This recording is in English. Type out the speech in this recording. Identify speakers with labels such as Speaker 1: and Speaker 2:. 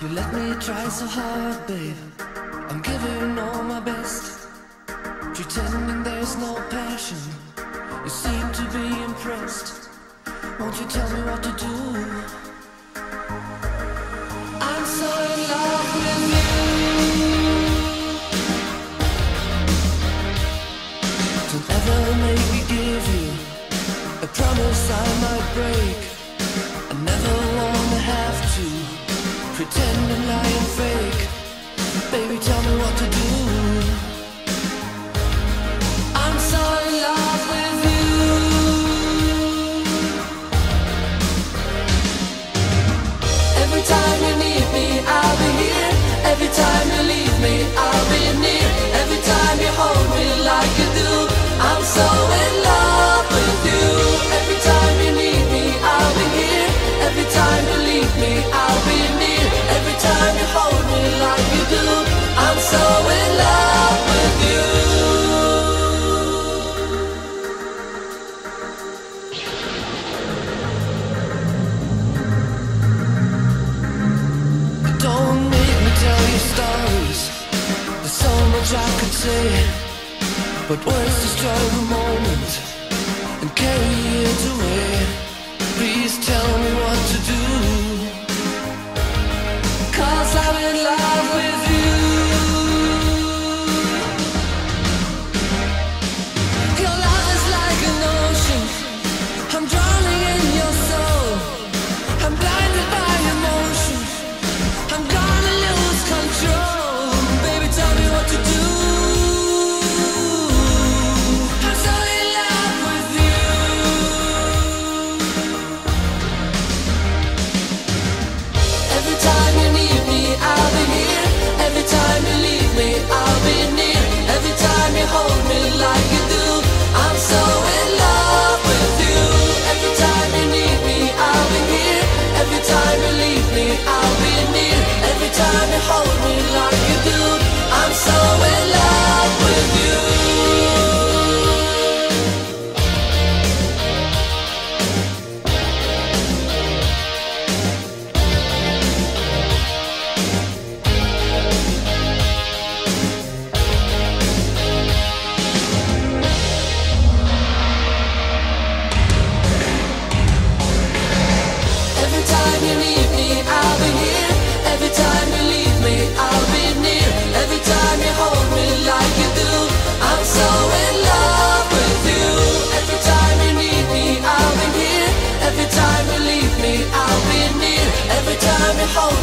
Speaker 1: You let me try so hard, babe. I'm giving all my best, pretending there's no passion. You seem to be impressed. Won't you tell me what to do? I'm so in love with you. Don't ever make me give you a promise I might. fake. Baby, tell me what to do. I'm so in love with you. Every time you need me, I'll be here. Every time you leave me, I'll be near. Every time you hold me like you do I'm so say But where's the struggle moment And carry it away Oh.